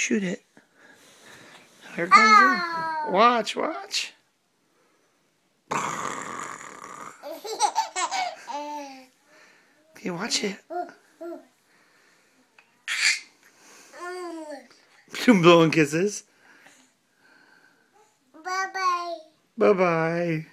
Shoot it. Here comes it. Watch, watch. Okay, watch it. Blowing kisses. Bye bye. Bye bye.